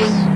Peace.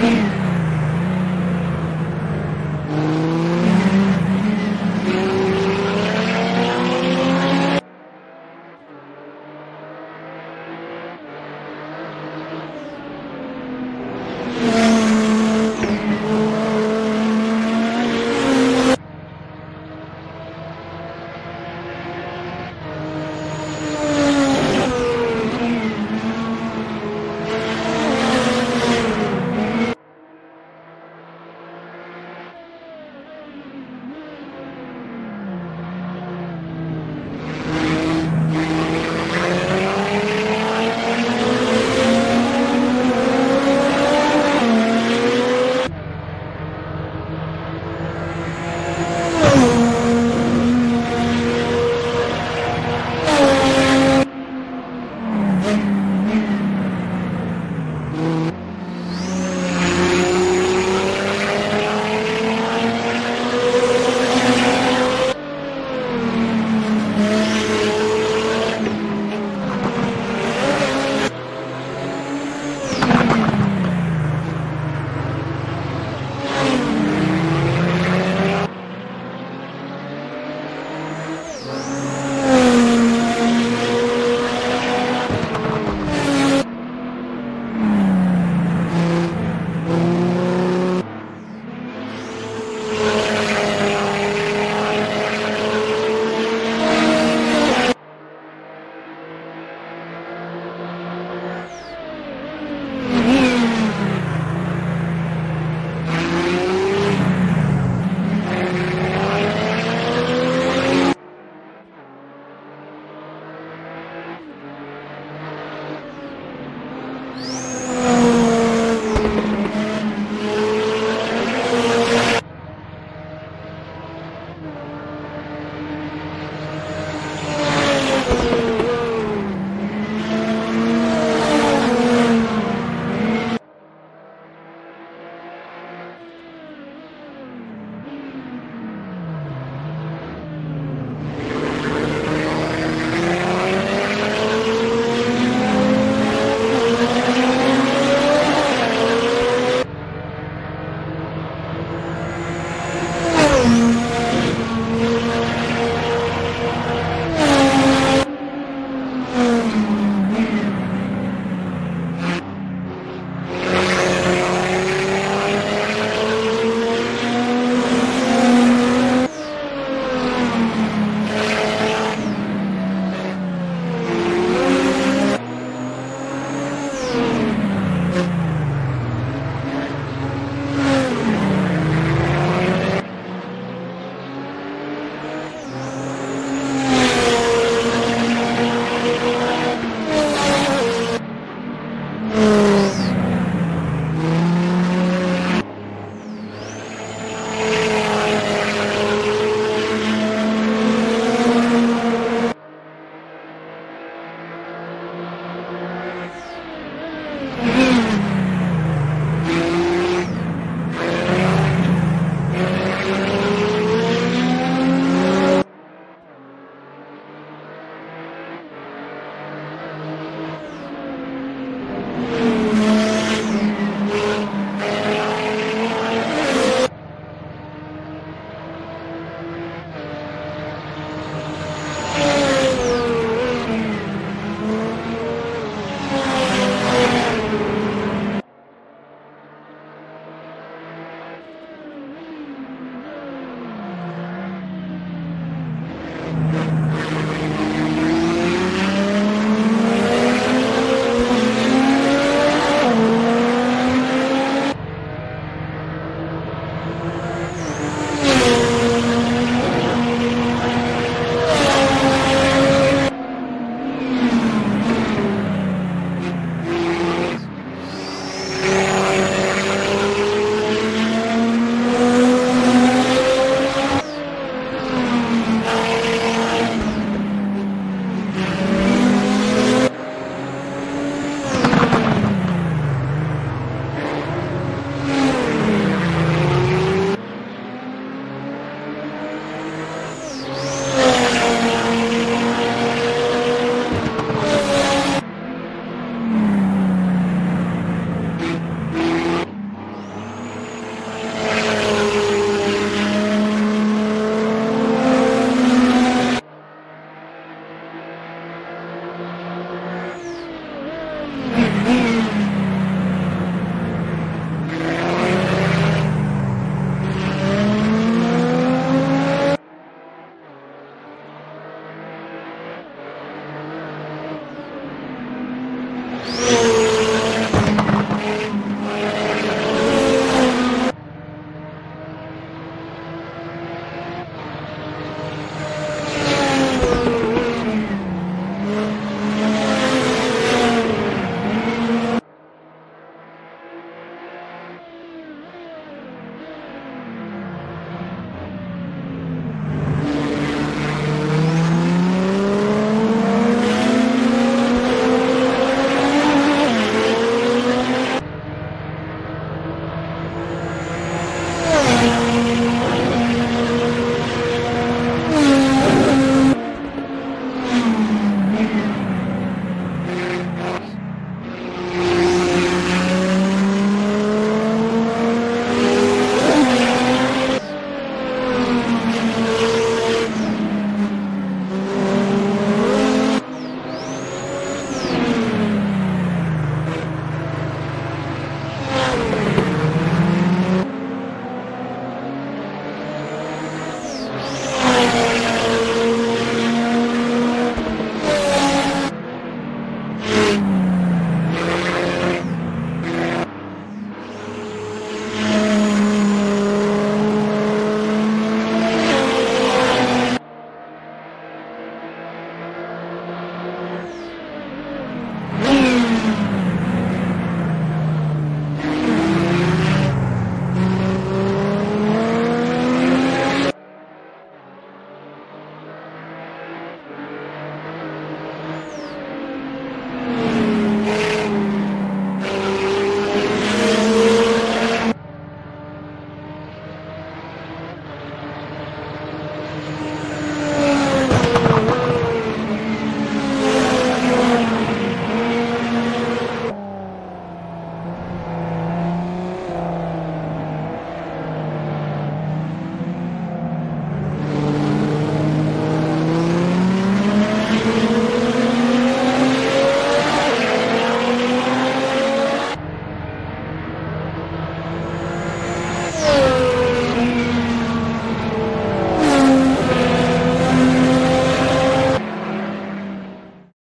Yeah.